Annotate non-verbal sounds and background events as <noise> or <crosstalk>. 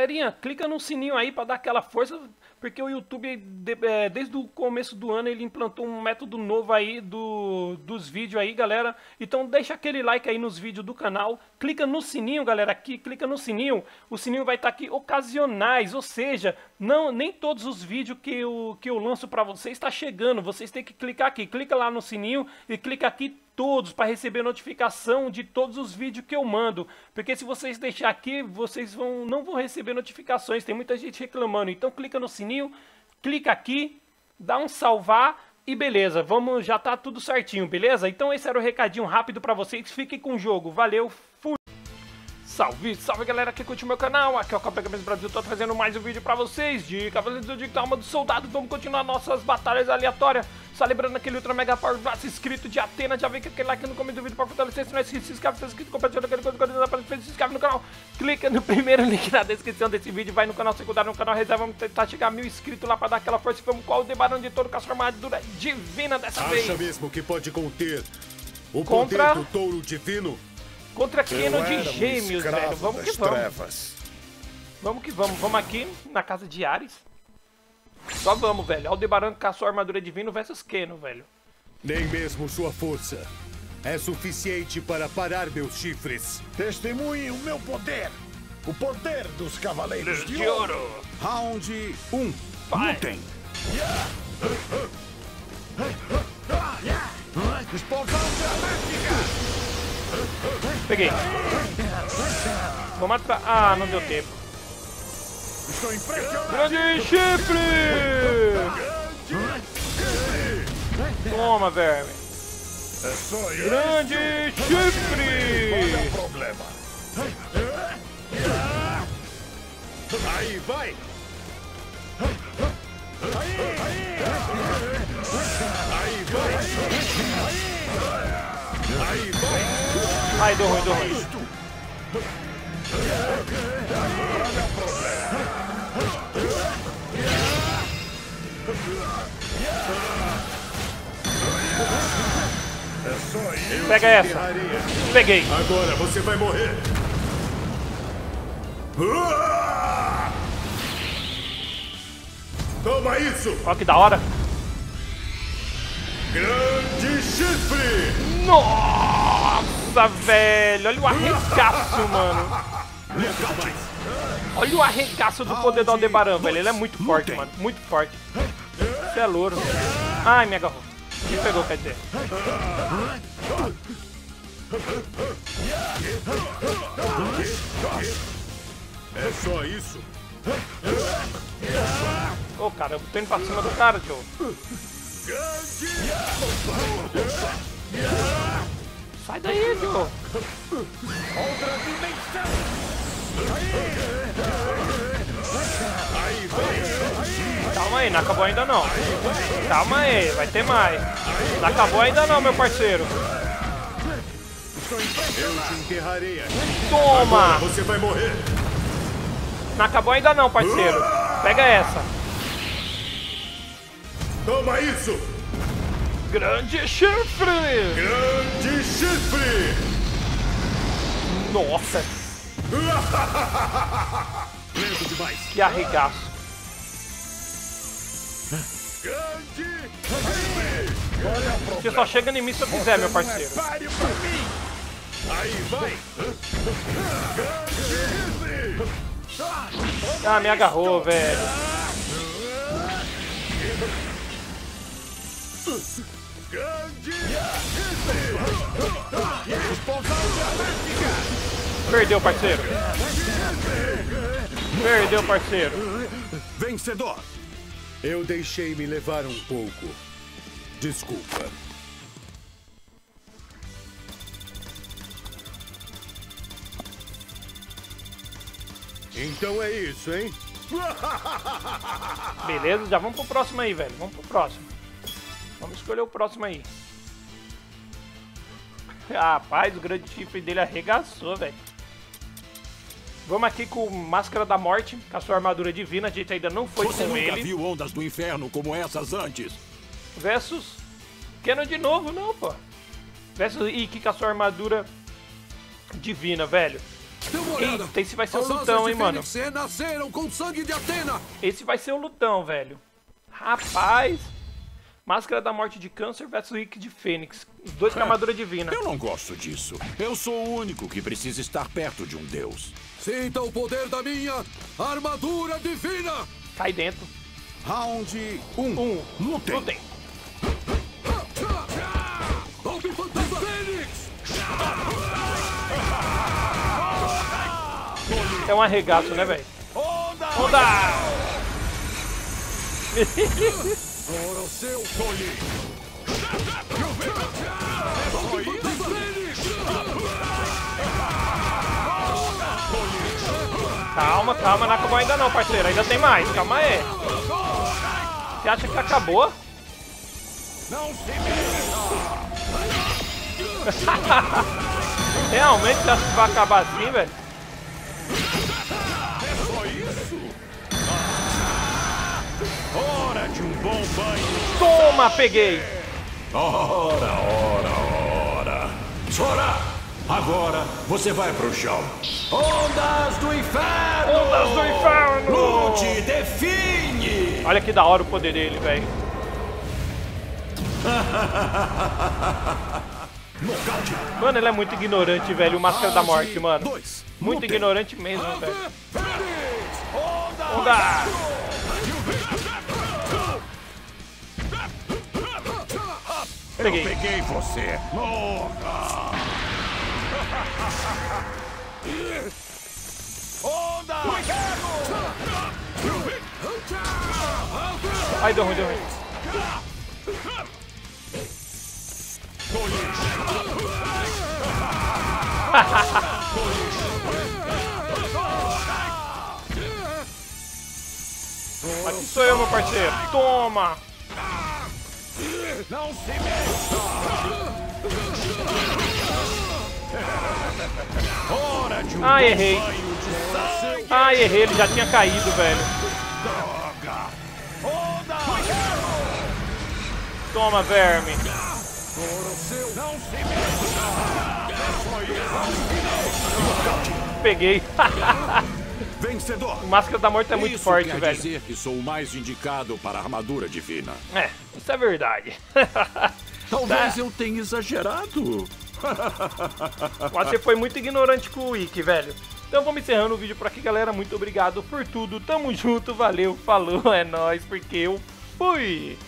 Galerinha, clica no sininho aí para dar aquela força, porque o YouTube, é, desde o começo do ano, ele implantou um método novo aí do, dos vídeos aí, galera. Então deixa aquele like aí nos vídeos do canal, clica no sininho, galera, aqui, clica no sininho. O sininho vai estar tá aqui ocasionais, ou seja, não nem todos os vídeos que eu, que eu lanço para vocês está chegando. Vocês têm que clicar aqui, clica lá no sininho e clica aqui todos para receber notificação de todos os vídeos que eu mando. Porque se vocês deixar aqui, vocês vão não vão receber notificações. Tem muita gente reclamando. Então clica no sininho, clica aqui, dá um salvar e beleza. Vamos, já tá tudo certinho, beleza? Então esse era o recadinho rápido para vocês. Fiquem com o jogo. Valeu, fui. Salve, salve galera que curte o meu canal, aqui é o Capega Brasil, tô trazendo mais um vídeo pra vocês de Cavaleiros do Zodíaco Alma do Soldado, vamos continuar nossas batalhas aleatórias, só lembrando aquele Ultra Mega Power Blast inscrito de Atena, já vem com aquele like no começo do vídeo pra fortalecer, se não é inscrito, se inscreve, se é inscrito, compartilha aquele coisa, coisa, se inscreve no canal, clica no <laughs> primeiro link na descrição desse vídeo, vai no canal secundário, no canal reserva, vamos tentar chegar a mil inscritos lá pra dar aquela força e vamos com o Debarão de todo com a sua armadura divina dessa Acha vez. Acha mesmo que pode conter o Contra... poder do touro divino? Contra Keno de Gêmeos, um velho. Vamos que vamos. Trevas. Vamos que vamos. Vamos aqui na casa de Ares. Só vamos, velho. Aldebaran com a sua armadura divina versus Keno, velho. Nem mesmo sua força é suficiente para parar meus chifres. Testemunhe o meu poder. O poder dos Cavaleiros de, de Ouro. ouro. Round 1. Um. Lutem. Explosão dramática. Peguei. Vamos atrás. Ah, não deu tempo. Grande chifre! Toma, verme. Grande chifre! Aí, vai! Aí, vai! Aí, vai! Ai, deu ruim, deu ruim. Pega essa. Peguei. Agora você vai morrer. Toma isso! Olha que da hora. Grande chifre! Nossa, velho! Olha o arregaço, mano! Olha o arregaço do poder do Aldebaran, velho. Ele é muito forte, mano. Muito forte. Você é louro. Ai, me agarrou. Me pegou, quer dizer. É só isso? Ô, oh, cara, eu tô indo pra cima do cara, tio. Sai daí, Joe! Outra dimensão! Calma aí, não acabou ainda não. Calma aí, vai ter mais. Não acabou ainda não, meu parceiro. Toma! Você vai morrer. Não acabou ainda não, parceiro. Pega essa. Toma isso! Grande chifre! Grande chifre! Nossa! Lento demais! Que arregaço! Grande! Você só chega em mim se eu quiser, meu parceiro. Aí vai! Grande! Ah, me agarrou, velho. Perdeu, parceiro. Perdeu, parceiro. Vencedor. Eu deixei me levar um pouco. Desculpa. Então é isso, hein? <laughs> Beleza, já vamos pro próximo aí, velho. Vamos pro próximo. Vamos escolher o próximo aí. <laughs> Rapaz, o grande chifre dele arregaçou, velho. Vamos aqui com Máscara da Morte, com a sua armadura divina. A gente ainda não foi Você com ele. Você viu ondas do inferno como essas antes? Versus Kenon de novo, não, pô. Versus Ikki com a sua armadura divina, velho. Eita, esse vai ser o lutão, hein, mano? Fênix renasceram com sangue de Atena. Esse vai ser o lutão, velho. Rapaz. Máscara da Morte de Câncer versus Rick de Fênix. Os dois com armadura divina. Eu não gosto disso. Eu sou o único que precisa estar perto de um deus. Sinta o poder da minha armadura divina. Cai dentro. Round 1. Um. Lutem. Lutem. Golpe fantasma Fênix. É um arregaço, né, velho? Onda! Onda! <laughs> <laughs> O seu. Calma, calma, não acabou ainda não, parceiro. Ainda tem mais, calma aí. Você acha que acabou? <laughs> Realmente você acha que vai acabar assim, velho? Toma, peguei! Ora, ora, ora. Sora, agora você vai pro chão. Ondas do inferno! Ondas do inferno! Lute, define! Olha que da hora o poder dele, velho. <laughs> Mano, ele é muito ignorante, velho. O Máscara da Morte, mano. Muito ignorante mesmo, velho. Onda! Peguei. Peguei você! Morra! Onda! Ai, deu ruim, deu ruim. <laughs> Aqui sou eu, meu parceiro. Toma! Não se mexa! Hora de um bom errei. Ai, errei, ele já tinha caído, velho. Toma, verme. Peguei. <laughs> Vencedor. o Máscara da Morte é muito Isso forte, quer velho. dizer que sou o mais indicado para a armadura divina. É, isso é verdade. <laughs> Talvez eu tenha exagerado. <laughs> Você foi muito ignorante com o Wiki, velho. Então vamos encerrando o vídeo por aqui, galera. Muito obrigado por tudo. Tamo junto, valeu, falou, é nóis, porque eu fui.